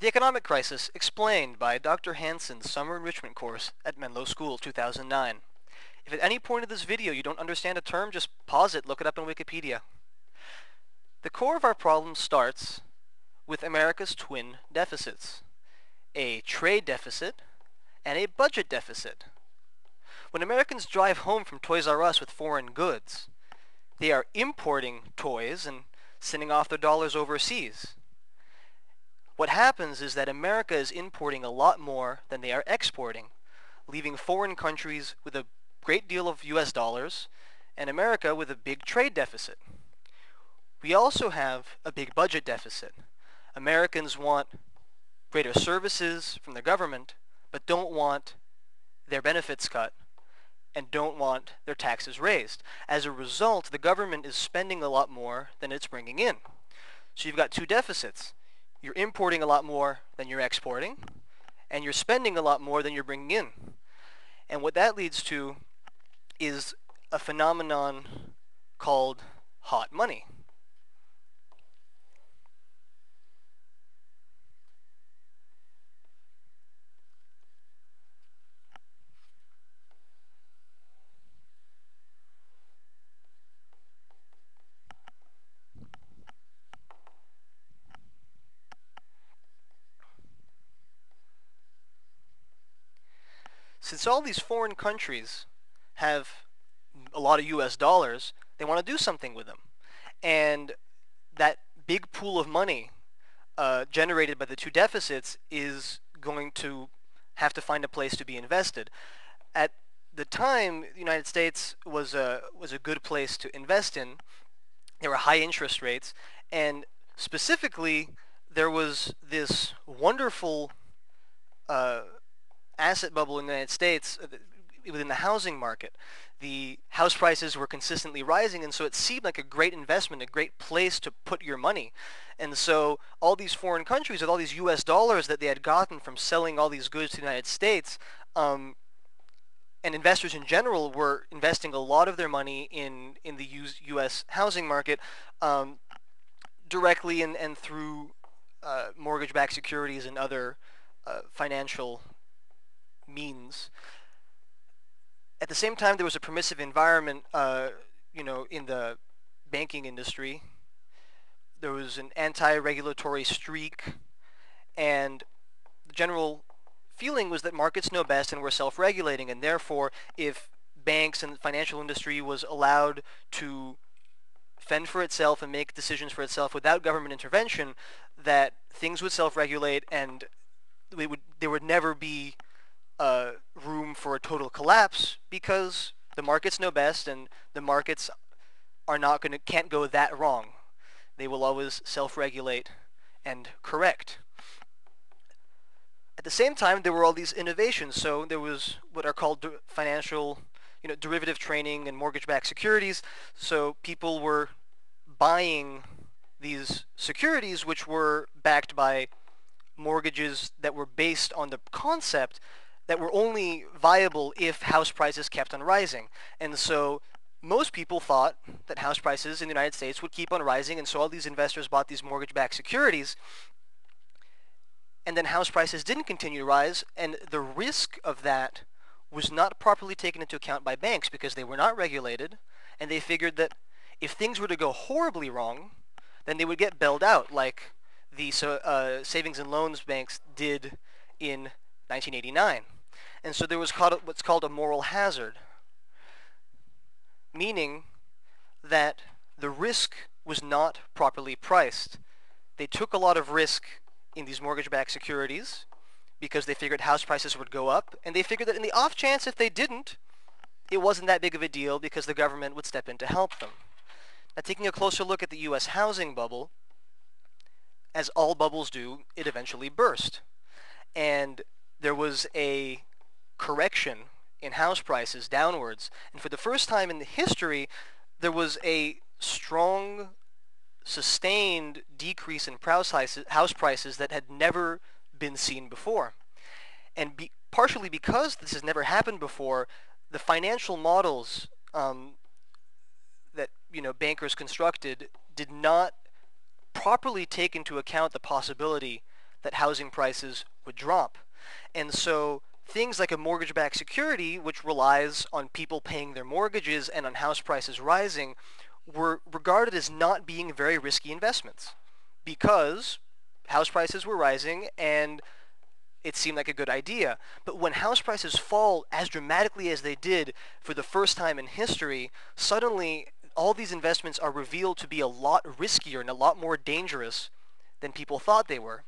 The Economic Crisis Explained by Dr. Hanson's Summer Enrichment Course at Menlo School 2009. If at any point of this video you don't understand a term, just pause it, look it up in Wikipedia. The core of our problem starts with America's twin deficits, a trade deficit and a budget deficit. When Americans drive home from Toys R Us with foreign goods, they are importing toys and sending off their dollars overseas. What happens is that America is importing a lot more than they are exporting, leaving foreign countries with a great deal of US dollars and America with a big trade deficit. We also have a big budget deficit. Americans want greater services from the government, but don't want their benefits cut and don't want their taxes raised. As a result, the government is spending a lot more than it's bringing in. So you've got two deficits. You're importing a lot more than you're exporting, and you're spending a lot more than you're bringing in. And what that leads to is a phenomenon called hot money. Since all these foreign countries have a lot of US dollars, they want to do something with them. And that big pool of money uh, generated by the two deficits is going to have to find a place to be invested. At the time, the United States was a, was a good place to invest in. There were high interest rates, and specifically, there was this wonderful uh, asset bubble in the United States uh, within the housing market. The house prices were consistently rising, and so it seemed like a great investment, a great place to put your money. And so all these foreign countries with all these U.S. dollars that they had gotten from selling all these goods to the United States, um, and investors in general were investing a lot of their money in, in the U.S. housing market um, directly and, and through uh, mortgage-backed securities and other uh, financial means. At the same time, there was a permissive environment, uh, you know, in the banking industry. There was an anti-regulatory streak, and the general feeling was that markets know best and were self-regulating, and therefore, if banks and the financial industry was allowed to fend for itself and make decisions for itself without government intervention, that things would self-regulate and we would, there would never be uh, room for a total collapse because the markets know best and the markets are not going to can't go that wrong. They will always self-regulate and correct. At the same time, there were all these innovations. So there was what are called financial, you know, derivative trading and mortgage-backed securities. So people were buying these securities which were backed by mortgages that were based on the concept that were only viable if house prices kept on rising. And so most people thought that house prices in the United States would keep on rising, and so all these investors bought these mortgage-backed securities. And then house prices didn't continue to rise, and the risk of that was not properly taken into account by banks because they were not regulated, and they figured that if things were to go horribly wrong, then they would get bailed out like the uh, savings and loans banks did in 1989. And so there was what's called a moral hazard, meaning that the risk was not properly priced. They took a lot of risk in these mortgage-backed securities because they figured house prices would go up, and they figured that in the off chance if they didn't, it wasn't that big of a deal because the government would step in to help them. Now taking a closer look at the US housing bubble, as all bubbles do, it eventually burst. And there was a correction in house prices downwards. And for the first time in the history, there was a strong, sustained decrease in house prices that had never been seen before. And be, partially because this has never happened before, the financial models um, that you know bankers constructed did not properly take into account the possibility that housing prices would drop. And so things like a mortgage-backed security, which relies on people paying their mortgages and on house prices rising, were regarded as not being very risky investments because house prices were rising and it seemed like a good idea. But when house prices fall as dramatically as they did for the first time in history, suddenly all these investments are revealed to be a lot riskier and a lot more dangerous than people thought they were.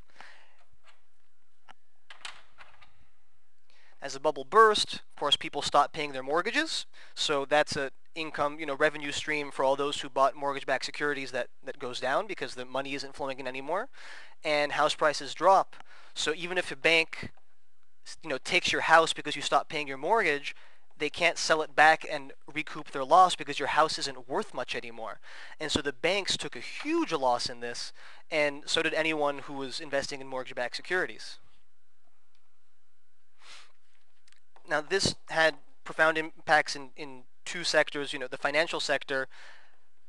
As the bubble burst, of course, people stopped paying their mortgages. So that's a income, you know, revenue stream for all those who bought mortgage-backed securities that, that goes down because the money isn't flowing in anymore. And house prices drop. So even if a bank, you know, takes your house because you stop paying your mortgage, they can't sell it back and recoup their loss because your house isn't worth much anymore. And so the banks took a huge loss in this, and so did anyone who was investing in mortgage-backed securities. Now this had profound impacts in, in two sectors, you know, the financial sector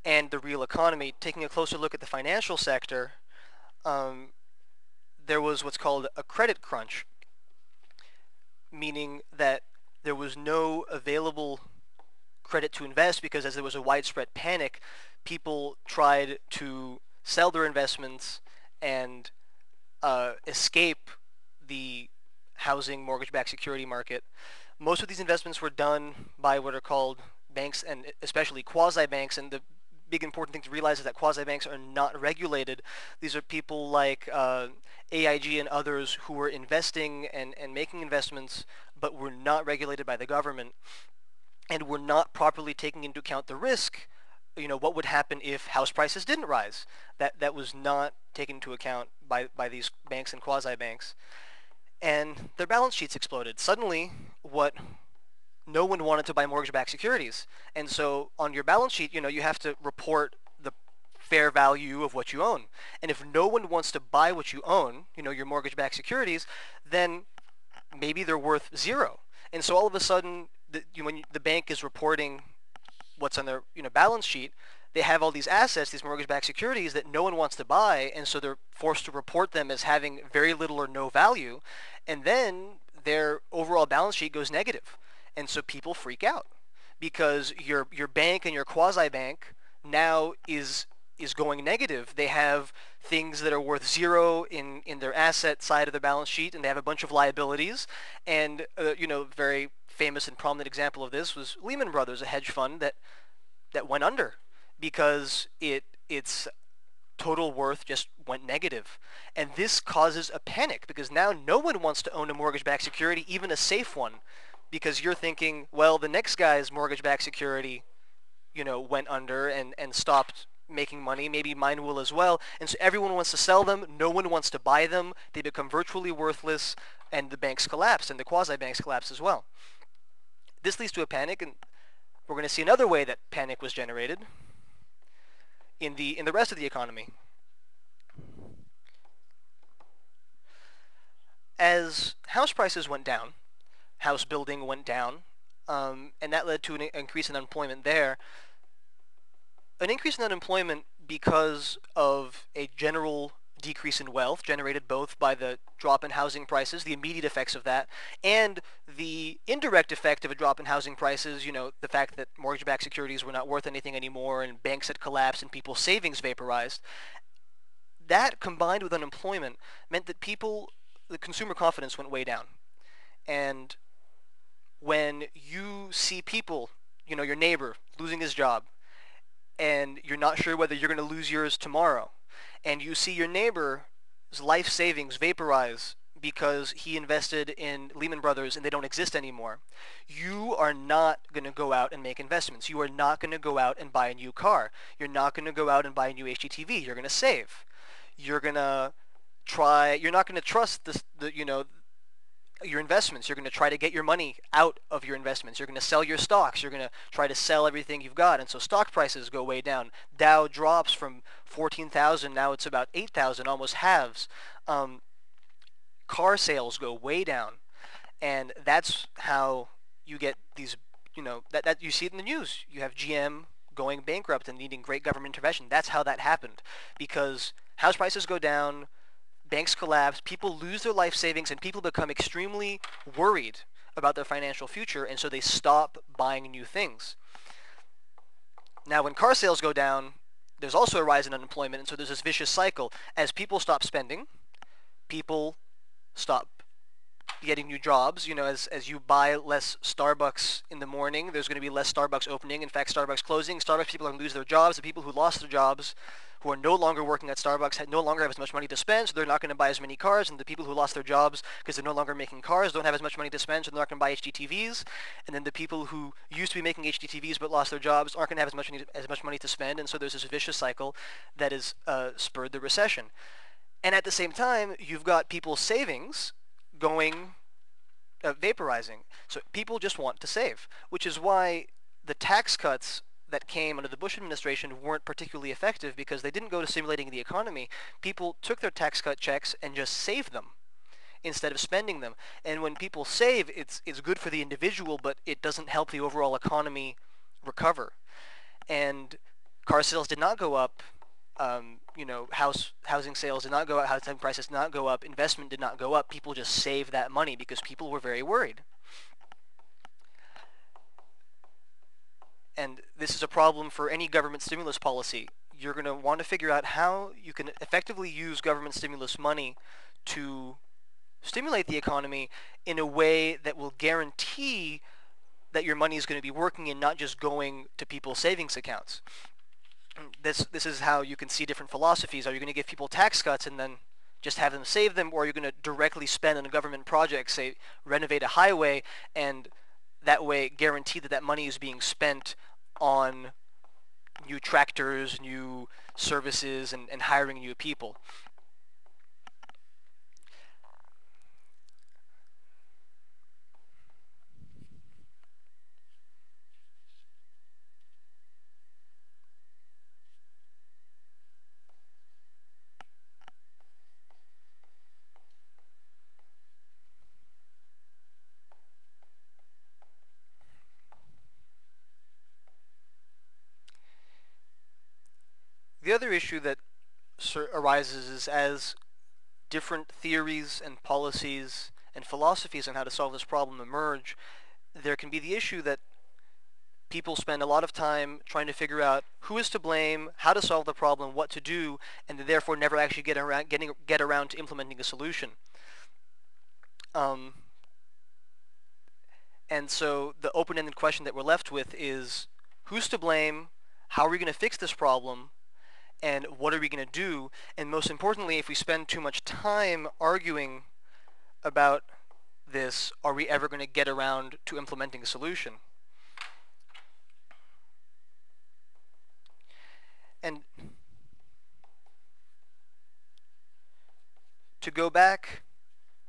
and the real economy. Taking a closer look at the financial sector, um, there was what's called a credit crunch, meaning that there was no available credit to invest because as there was a widespread panic, people tried to sell their investments and uh, escape the housing mortgage-backed security market. Most of these investments were done by what are called banks and especially quasi-banks and the big important thing to realize is that quasi-banks are not regulated. These are people like uh, AIG and others who were investing and, and making investments but were not regulated by the government and were not properly taking into account the risk you know what would happen if house prices didn't rise that that was not taken into account by by these banks and quasi banks and their balance sheets exploded. Suddenly, what no one wanted to buy mortgage-backed securities. And so on your balance sheet, you know, you have to report the fair value of what you own. And if no one wants to buy what you own, you know, your mortgage-backed securities, then maybe they're worth zero. And so all of a sudden, the, you, when you, the bank is reporting what's on their you know balance sheet, they have all these assets, these mortgage-backed securities that no one wants to buy, and so they're forced to report them as having very little or no value, and then their overall balance sheet goes negative, and so people freak out because your your bank and your quasi-bank now is is going negative. They have things that are worth zero in, in their asset side of the balance sheet, and they have a bunch of liabilities. And uh, you know, very famous and prominent example of this was Lehman Brothers, a hedge fund that that went under because it its total worth just went negative. And this causes a panic because now no one wants to own a mortgage-backed security, even a safe one, because you're thinking, well, the next guy's mortgage-backed security, you know, went under and, and stopped making money. Maybe mine will as well. And so everyone wants to sell them. No one wants to buy them. They become virtually worthless and the banks collapse and the quasi-banks collapse as well. This leads to a panic and we're going to see another way that panic was generated in the in the rest of the economy. As house prices went down, house building went down, um, and that led to an increase in unemployment there. An increase in unemployment because of a general decrease in wealth generated both by the drop in housing prices, the immediate effects of that, and the indirect effect of a drop in housing prices, you know, the fact that mortgage-backed securities were not worth anything anymore and banks had collapsed and people's savings vaporized. That combined with unemployment meant that people, the consumer confidence went way down. And when you see people, you know, your neighbor losing his job, and you're not sure whether you're going to lose yours tomorrow, and you see your neighbor's life savings vaporize because he invested in Lehman Brothers and they don't exist anymore, you are not going to go out and make investments. You are not going to go out and buy a new car. You're not going to go out and buy a new HDTV. You're going to save. You're going to try, you're not going to trust this, the, you know, your investments. You're going to try to get your money out of your investments. You're going to sell your stocks. You're going to try to sell everything you've got. And so stock prices go way down. Dow drops from 14,000. Now it's about 8,000, almost halves. Um, car sales go way down. And that's how you get these, you know, that, that you see it in the news. You have GM going bankrupt and needing great government intervention. That's how that happened. Because house prices go down, banks collapse, people lose their life savings, and people become extremely worried about their financial future, and so they stop buying new things. Now, when car sales go down, there's also a rise in unemployment, and so there's this vicious cycle. As people stop spending, people stop getting new jobs. You know, as, as you buy less Starbucks in the morning, there's going to be less Starbucks opening. In fact, Starbucks closing. Starbucks people are going to lose their jobs. The people who lost their jobs, who are no longer working at Starbucks, no longer have as much money to spend, so they're not going to buy as many cars. And the people who lost their jobs because they're no longer making cars don't have as much money to spend, so they're not going to buy HDTVs. And then the people who used to be making HDTVs but lost their jobs aren't going to have as much as much money to spend. And so there's this vicious cycle that has uh, spurred the recession. And at the same time, you've got people's savings going uh, vaporizing. So people just want to save, which is why the tax cuts that came under the Bush administration weren't particularly effective because they didn't go to stimulating the economy. People took their tax cut checks and just saved them instead of spending them. And when people save, it's it's good for the individual, but it doesn't help the overall economy recover. And car sales did not go up um, you know, house housing sales did not go up, housing prices did not go up, investment did not go up. People just saved that money because people were very worried. And this is a problem for any government stimulus policy. You're going to want to figure out how you can effectively use government stimulus money to stimulate the economy in a way that will guarantee that your money is going to be working and not just going to people's savings accounts this this is how you can see different philosophies. Are you going to give people tax cuts and then just have them save them, or are you going to directly spend on a government project, say renovate a highway, and that way guarantee that that money is being spent on new tractors, new services, and, and hiring new people. The other issue that arises is as different theories and policies and philosophies on how to solve this problem emerge, there can be the issue that people spend a lot of time trying to figure out who is to blame, how to solve the problem, what to do, and therefore never actually get around, getting, get around to implementing a solution. Um, and so the open-ended question that we're left with is who's to blame, how are we going to fix this problem, and what are we going to do? And most importantly, if we spend too much time arguing about this, are we ever going to get around to implementing a solution? And to go back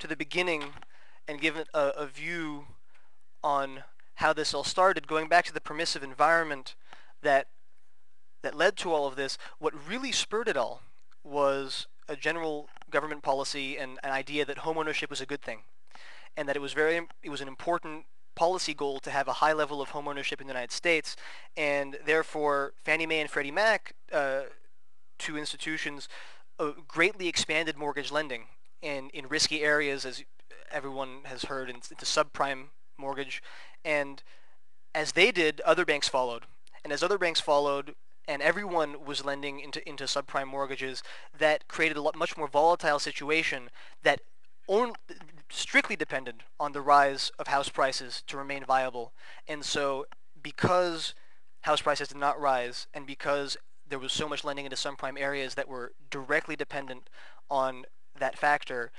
to the beginning and give a, a view on how this all started, going back to the permissive environment that that led to all of this, what really spurred it all was a general government policy and an idea that homeownership was a good thing, and that it was very it was an important policy goal to have a high level of homeownership in the United States, and therefore Fannie Mae and Freddie Mac, uh, two institutions, uh, greatly expanded mortgage lending in in risky areas, as everyone has heard, into subprime mortgage, and as they did, other banks followed. And as other banks followed, and everyone was lending into, into subprime mortgages that created a lot, much more volatile situation that strictly depended on the rise of house prices to remain viable. And so because house prices did not rise and because there was so much lending into subprime areas that were directly dependent on that factor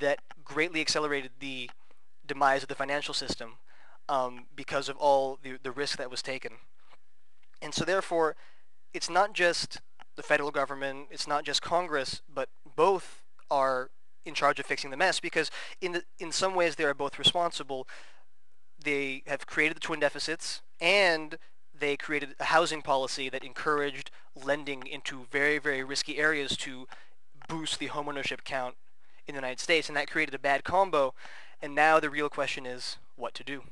that greatly accelerated the demise of the financial system um, because of all the, the risk that was taken. And so therefore, it's not just the federal government, it's not just Congress, but both are in charge of fixing the mess because in the, in some ways they are both responsible. They have created the twin deficits and they created a housing policy that encouraged lending into very, very risky areas to boost the homeownership count in the United States, and that created a bad combo. And now the real question is what to do.